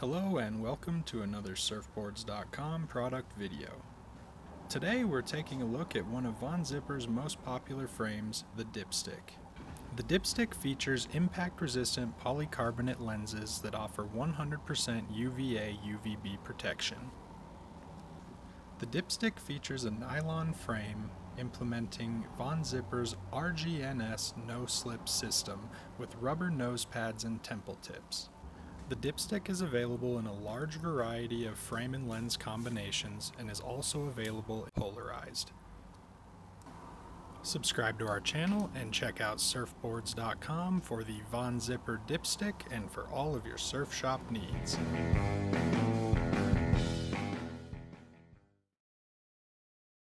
Hello and welcome to another Surfboards.com product video. Today we're taking a look at one of Von Zipper's most popular frames, the Dipstick. The Dipstick features impact-resistant polycarbonate lenses that offer 100% UVA UVB protection. The Dipstick features a nylon frame implementing Von Zipper's RGNS no-slip system with rubber nose pads and temple tips. The dipstick is available in a large variety of frame and lens combinations and is also available polarized. Subscribe to our channel and check out surfboards.com for the Von Zipper dipstick and for all of your surf shop needs.